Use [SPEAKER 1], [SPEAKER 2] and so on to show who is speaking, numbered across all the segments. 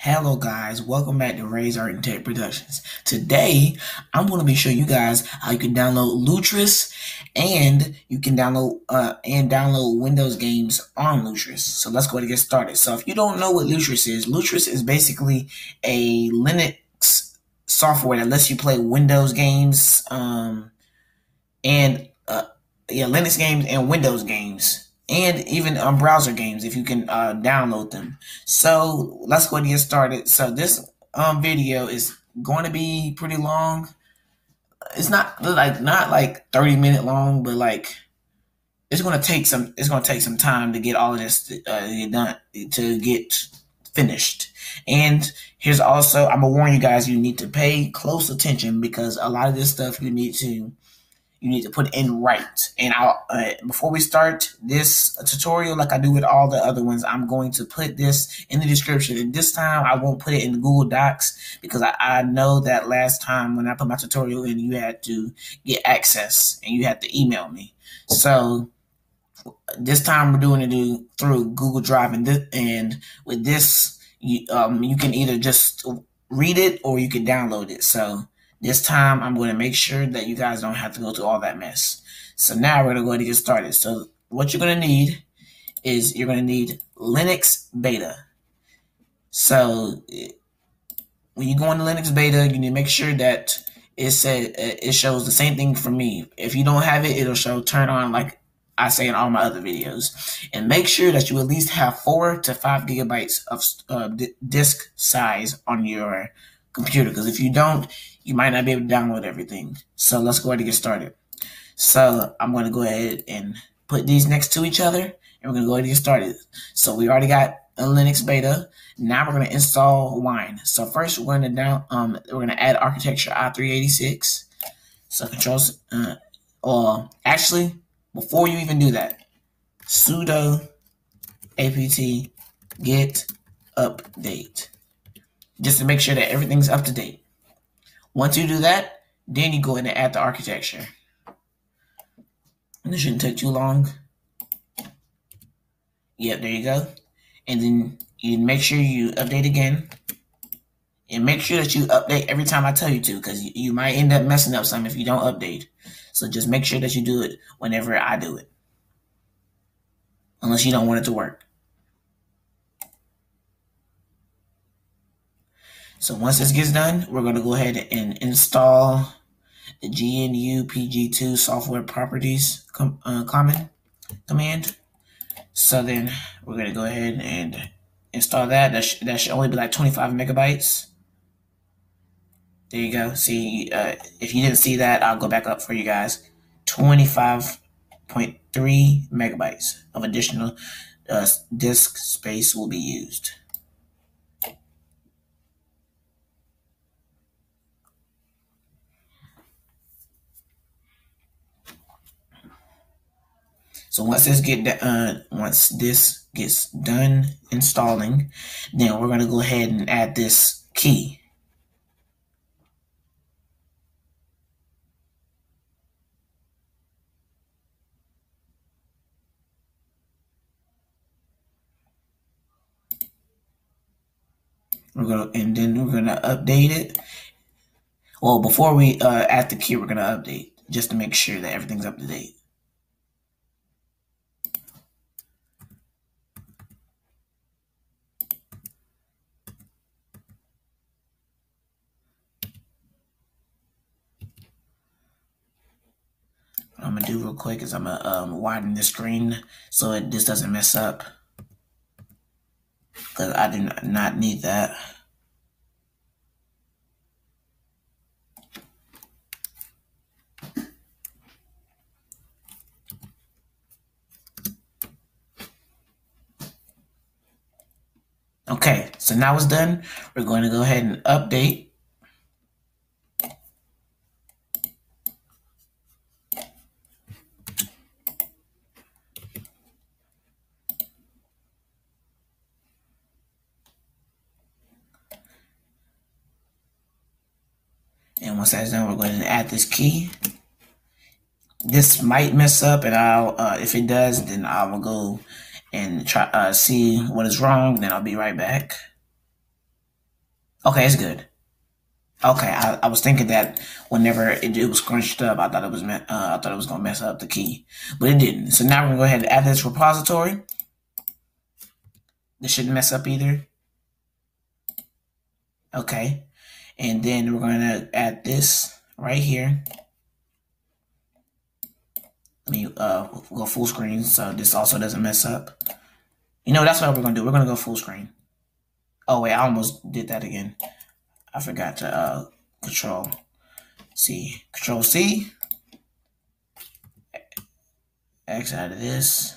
[SPEAKER 1] Hello guys, welcome back to Ray's Art and Tech Productions. Today, I'm going to be showing you guys how you can download Lutris and you can download uh, and download Windows games on Lutris. So let's go ahead and get started. So if you don't know what Lutris is, Lutris is basically a Linux software that lets you play Windows games um, and uh, yeah, Linux games and Windows games and even um, browser games if you can uh, download them. So let's go and get started. So this um, video is going to be pretty long. It's not like not like 30 minute long, but like it's going to take some it's going to take some time to get all of this uh, done to get finished. And here's also I'm gonna warn you guys you need to pay close attention because a lot of this stuff you need to you need to put in right. And I'll, uh, before we start this tutorial, like I do with all the other ones, I'm going to put this in the description. And this time I won't put it in Google Docs because I, I know that last time when I put my tutorial in, you had to get access and you had to email me. So this time we're doing it through Google Drive and this, and with this, you, um, you can either just read it or you can download it. So this time, I'm going to make sure that you guys don't have to go through all that mess. So now we're going to go ahead and get started. So what you're going to need is you're going to need Linux Beta. So when you go into Linux Beta, you need to make sure that it said it shows the same thing for me. If you don't have it, it'll show turn on like I say in all my other videos. And make sure that you at least have four to five gigabytes of uh, disk size on your computer. Because if you don't, you might not be able to download everything. So let's go ahead and get started. So I'm going to go ahead and put these next to each other and we're going to go ahead and get started. So we already got a Linux beta. Now we're going to install Wine. So first we're going to down, um, we're going to add architecture i386. So controls, uh, or actually, before you even do that, sudo apt get update just to make sure that everything's up to date. Once you do that, then you go in and add the architecture. And it shouldn't take too long. Yep, there you go. And then you make sure you update again. And make sure that you update every time I tell you to, because you, might end up messing up some if you don't update. So just make sure that you do it whenever I do it. Unless you don't want it to work. So once this gets done, we're going to go ahead and install the GNU PG2 software properties com uh, common command. So then we're going to go ahead and install that. That, sh that should only be like 25 megabytes. There you go. See, uh, if you didn't see that, I'll go back up for you guys. 25.3 megabytes of additional uh, disk space will be used. So once this get uh, once this gets done installing, then we're gonna go ahead and add this key. We're gonna and then we're gonna update it. Well, before we uh, add the key, we're gonna update just to make sure that everything's up to date. I'm gonna do real quick is I'm gonna um, widen the screen so it this doesn't mess up because I do not need that. Okay, so now it's done. We're going to go ahead and update And once that's done, we're going to add this key. This might mess up, and I'll uh, if it does, then I will go and try uh, see what is wrong. Then I'll be right back. Okay, it's good. Okay, I, I was thinking that whenever it, it was crunched up, I thought it was uh, I thought it was gonna mess up the key, but it didn't. So now we're gonna go ahead and add this repository. This shouldn't mess up either. Okay, and then we're gonna add this right here. Let me uh, go full screen so this also doesn't mess up. You know, that's what we're gonna do. We're gonna go full screen. Oh wait, I almost did that again. I forgot to uh, control C. Control C. X out of this.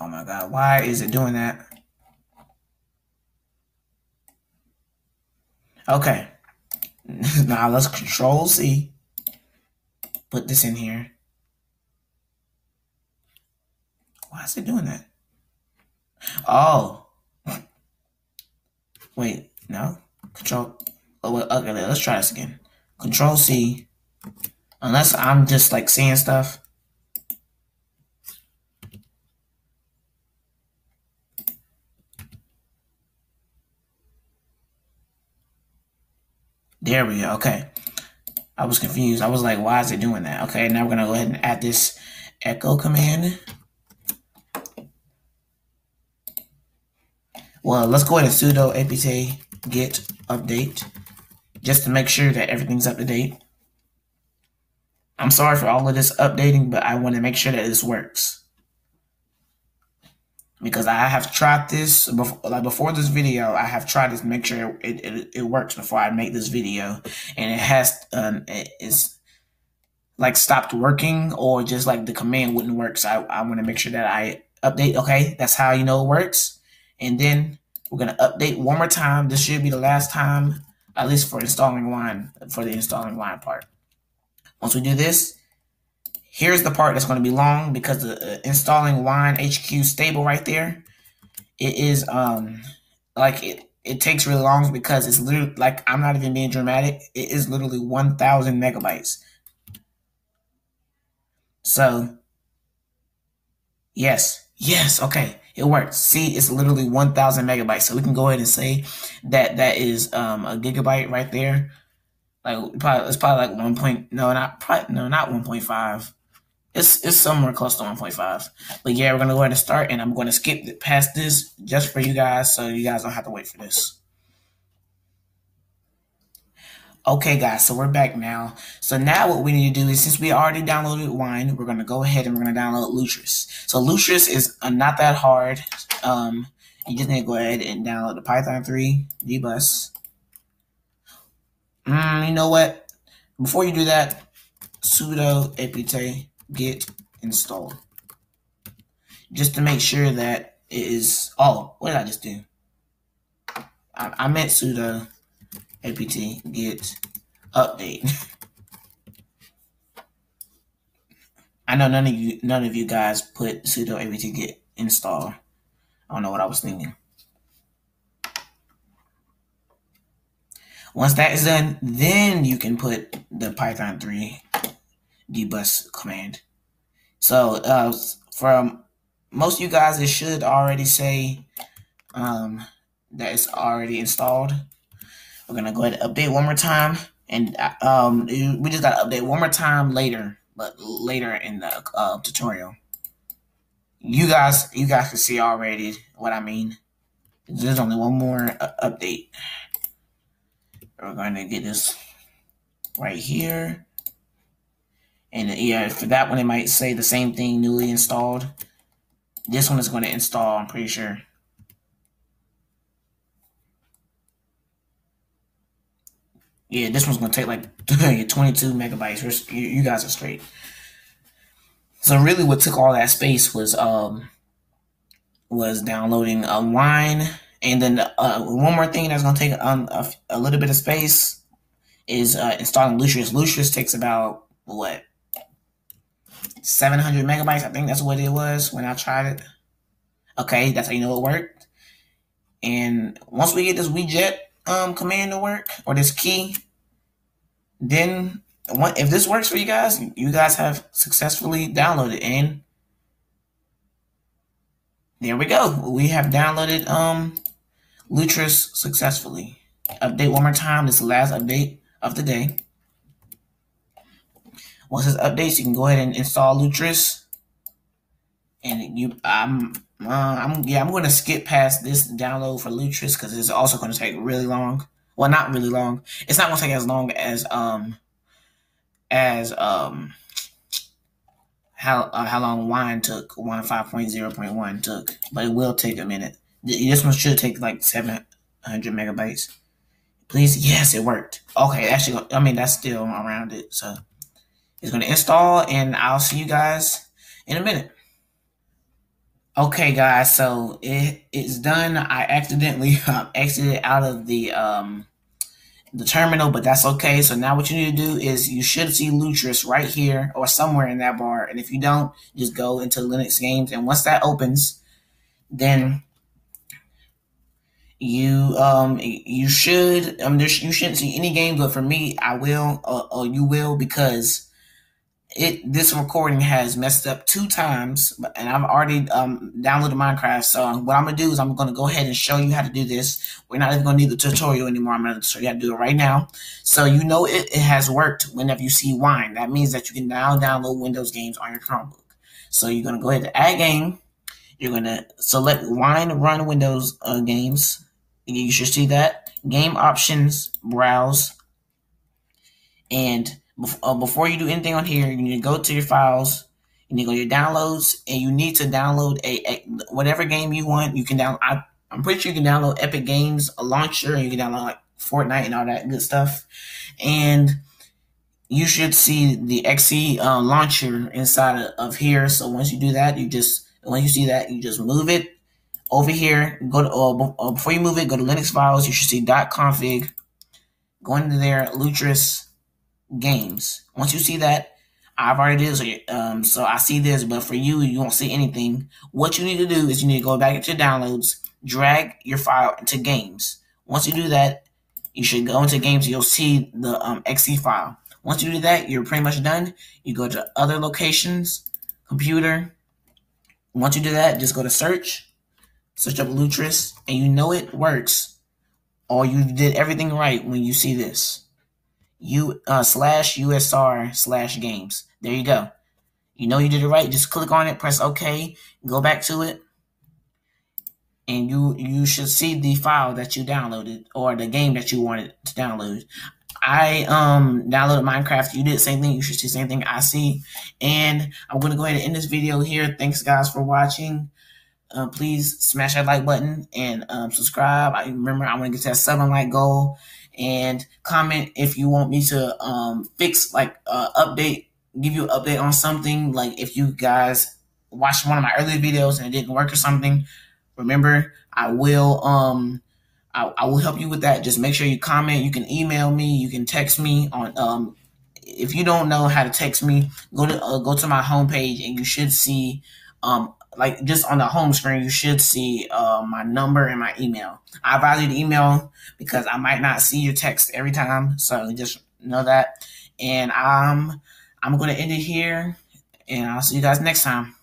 [SPEAKER 1] Oh my god, why is it doing that? Okay. now let's control C. Put this in here. Why is it doing that? Oh. Wait, no. Control. Oh, wait, okay, let's try this again. Control C. Unless I'm just like seeing stuff. There we go. Okay. I was confused. I was like, why is it doing that? Okay, now we're going to go ahead and add this echo command. Well, let's go ahead and sudo apt get update just to make sure that everything's up to date. I'm sorry for all of this updating, but I want to make sure that this works. Because I have tried this before, like before this video, I have tried to make sure it, it, it works before I make this video, and it has um it is like stopped working or just like the command wouldn't work. So I, I want to make sure that I update. Okay, that's how you know it works. And then we're going to update one more time. This should be the last time, at least for installing wine, for the installing wine part. Once we do this, here's the part that's going to be long because the uh, installing wine HQ stable right there, it is um like it it takes really long because it's literally like I'm not even being dramatic. It is literally 1,000 megabytes. So, yes, yes, okay it works. See, it's literally 1,000 megabytes. So we can go ahead and say that that is um, a gigabyte right there. Like probably it's probably like one point no not probably no not 1.5. It's it's somewhere close to 1.5. But yeah, we're gonna go ahead and start, and I'm going to skip past this just for you guys, so you guys don't have to wait for this. Okay, guys, so we're back now. So now what we need to do is, since we already downloaded Wine, we're to go ahead and we're to download Lutris. So Lutris is uh, not that hard. Um, you just need to go ahead and download the Python 3 dbus. Mm, you know what? Before you do that, sudo apt get install. Just to make sure that it is... Oh, what did I just do? I, I meant sudo apt get update. I know none of you none of you guys put sudo apt get install. I don't know what I was thinking. Once that is done, then you can put the Python 3 dbus command. So uh, for most of you guys, it should already say um, that it's already installed. We're gonna go ahead and update one more time, and um, we just gotta update one more time later, but later in the uh, tutorial. You guys, you guys can see already what I mean. There's only one more uh, update. We're to get this right here. And yeah, for that one, it might say the same thing, newly installed. This one is going to install, I'm pretty sure. Yeah, this one's gonna take like 22 megabytes. You guys are straight. So really, what took all that space was um was downloading a wine, and then uh, one more thing that's gonna take um, a, a little bit of space is uh, installing Lutris. Lutris takes about what 700 megabytes. I think that's what it was when I tried it. Okay, that's how you know it worked. And once we get this wget um, command to work or this key, then if this works for you guys, you guys have successfully downloaded and there we go. We have downloaded um Lutris successfully. Update one more time. This is the last update of the day. Once this updates, you can go ahead and install Lutris. And you, I'm, uh, I'm, yeah, I'm going to skip past this download for Lutris because it's also going to take really long. Well, not really long. It's not going to take as long as um, as um, how uh, how long wine took. Wine five point zero point one took, but it will take a minute. This one should take like seven hundred megabytes. Please, yes, it worked. Okay, actually, I mean that's still around it, so it's going to install, and I'll see you guys in a minute. Okay, guys, so it it's done. I accidentally um, exited out of the um the terminal, but that's okay. So now what you need to do is you should see Lutris right here or somewhere in that bar. And if you don't, just go into Linux games. And once that opens, then you um you should um there's, you shouldn't see any games, but for me, I will uh, or you will because it this recording has messed up two times, and I've already um, downloaded Minecraft. So what I'm gonna do is I'm gonna go ahead and show you how to do this. We're not even gonna need the tutorial anymore. I'm gonna show you how to do it right now, so you know it, it has worked. Whenever you see wine, that means that you can now download Windows games on your Chromebook. So you're gonna go ahead to Add Game. You're gonna select Wine Run Windows uh, games. You should see that game options, browse, and before you do anything on here, you need to go to your files. And you need to go to your downloads, and you need to download a, a whatever game you want. You can download. I, am pretty sure you can download Epic Games, a launcher, and you can download like Fortnite and all that good stuff. And you should see the XE uh, launcher inside of, of, here. So once you do that, you just when you see that, you just move it over here. Go to uh, uh before you move it, go to Linux files. You should see .config. Go into there, Lutris games. Once you see that, I've already did so. Um, so I see this, but for you, you won't see anything. What you need to do is you need to go back into downloads, drag your file into games. Once you do that, you should go into games. You'll see the um, XE file. Once you do that, you're pretty much done. You go to other locations, computer. Once you do that, just go to search, search up Lutris, and you know it works, or you did everything right when you see this u uh, slash usr slash games. There you go. You know you did it right. Just click on it, press OK, go back to it, and you you should see the file that you downloaded or the game that you wanted to download. I um downloaded Minecraft. You did the same thing. You should see the same thing I see. And I'm gonna go ahead and end this video here. Thanks guys for watching. Uh, please smash that like button and um, subscribe. I remember I want to get to that seven like goal and comment if you want me to um, fix like uh, update, give you an update on something. Like if you guys watched one of my earlier videos and it didn't work or something, remember I will um I, I will help you with that. Just make sure you comment. You can email me. You can text me on um if you don't know how to text me, go to uh, go to my homepage and you should see um like just on the home screen, you should see uh, my number and my email. I value the email because I might not see your text every time, so just know that. And I'm I'm going to end it here, and I'll see you guys next time.